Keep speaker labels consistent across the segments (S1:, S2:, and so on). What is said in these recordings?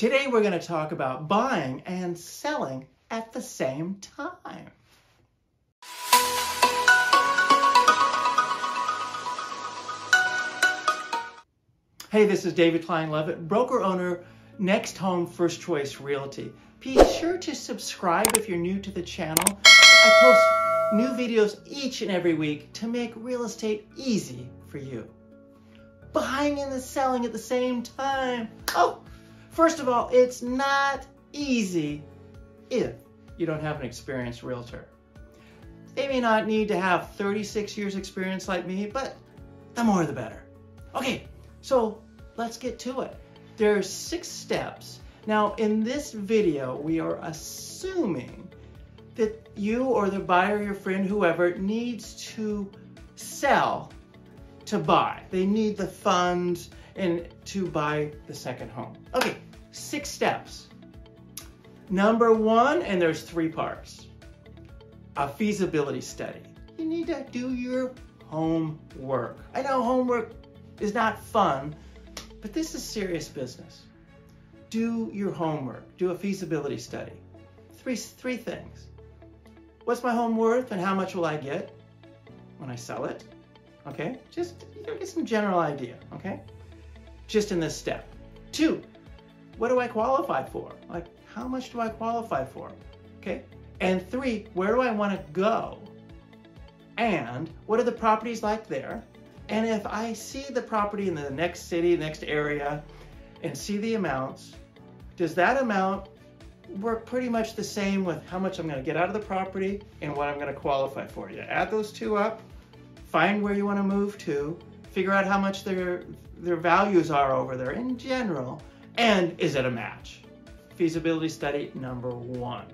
S1: Today we're going to talk about buying and selling at the same time. Hey, this is David Kline Lovett, broker owner, Next Home First Choice Realty. Be sure to subscribe if you're new to the channel. I post new videos each and every week to make real estate easy for you. Buying and selling at the same time. Oh, first of all, it's not easy if you don't have an experienced realtor. They may not need to have 36 years experience like me, but the more the better. Okay, so let's get to it. There are six steps. Now, in this video, we are assuming that you or the buyer, your friend, whoever, needs to sell to buy. They need the funds and to buy the second home. Okay, six steps. Number one, and there's three parts, a feasibility study. You need to do your homework. I know homework is not fun, but this is serious business. Do your homework. Do a feasibility study. Three, three things. What's my home worth and how much will I get when I sell it? Okay, just you know, get some general idea, okay? Just in this step. Two, what do I qualify for? Like, how much do I qualify for? Okay, and three, where do I want to go? And what are the properties like there? And if I see the property in the next city, next area, and see the amounts, does that amount work pretty much the same with how much I'm going to get out of the property and what I'm going to qualify for? You add those two up, find where you want to move to, figure out how much their their values are over there in general, and is it a match? Feasibility study number one.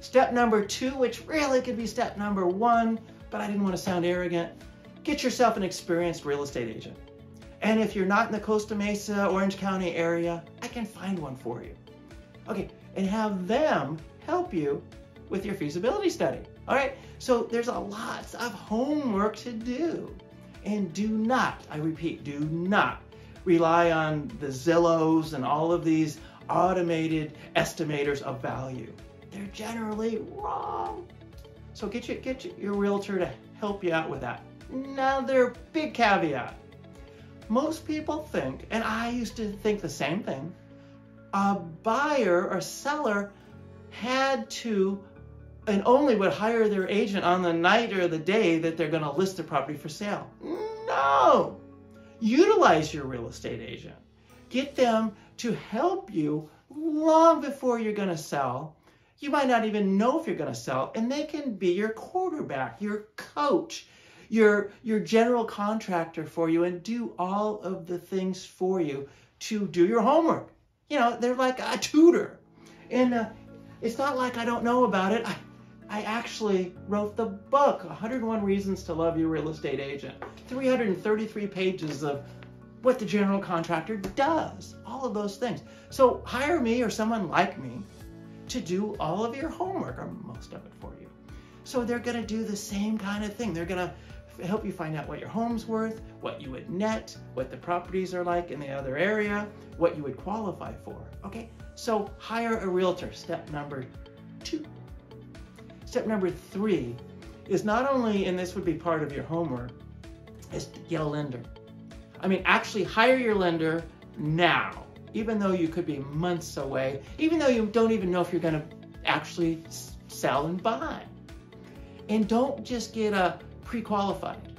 S1: Step number two, which really could be step number one, but I didn't want to sound arrogant, get yourself an experienced real estate agent. And if you're not in the Costa Mesa, Orange County area, I can find one for you. Okay, and have them help you with your feasibility study. All right, so there's a lot of homework to do. And do not, I repeat, do not rely on the Zillows and all of these automated estimators of value. They're generally wrong. So get your, get your realtor to help you out with that. Another big caveat. Most people think, and I used to think the same thing, a buyer or seller had to and only would hire their agent on the night or the day that they're going to list the property for sale. No! Utilize your real estate agent. Get them to help you long before you're going to sell. You might not even know if you're going to sell, and they can be your quarterback, your coach, your, your general contractor for you and do all of the things for you to do your homework. You know, they're like a tutor. And uh, it's not like I don't know about it. I, I actually wrote the book, 101 Reasons to Love Your Real Estate Agent. 333 pages of what the general contractor does, all of those things. So hire me or someone like me to do all of your homework, or most of it for you. So they're going to do the same kind of thing. They're going to help you find out what your home's worth, what you would net, what the properties are like in the other area, what you would qualify for. Okay, so hire a realtor, step number two. Step number three is not only, and this would be part of your homework, is to get a lender. I mean, actually hire your lender now, even though you could be months away, even though you don't even know if you're going to actually sell and buy. And don't just get a pre-qualified.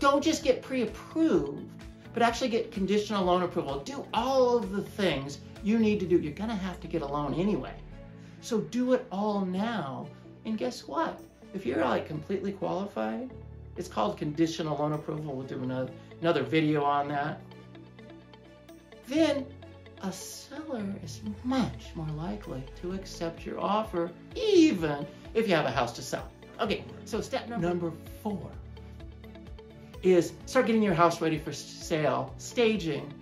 S1: Don't just get pre-approved, but actually get conditional loan approval. Do all of the things you need to do. You're gonna have to get a loan anyway. So do it all now. And guess what? If you're like completely qualified, it's called conditional loan approval. We'll do another, another video on that. Then a seller is much more likely to accept your offer, even if you have a house to sell. Okay, so step number, number four is start getting your house ready for sale, staging,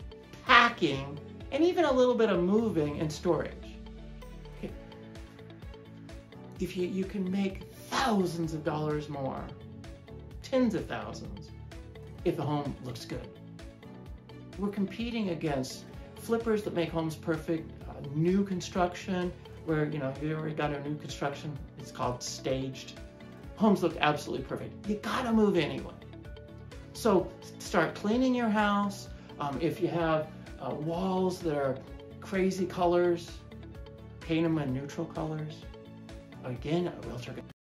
S1: packing, and even a little bit of moving and storage. If you, you can make thousands of dollars more, tens of thousands, if the home looks good. We're competing against flippers that make homes perfect, uh, new construction, where you know you already got a new construction. It's called staged. Homes look absolutely perfect. You gotta move anyway. So start cleaning your house. Um, if you have uh, walls that are crazy colors, paint them in neutral colors. Again, a realtor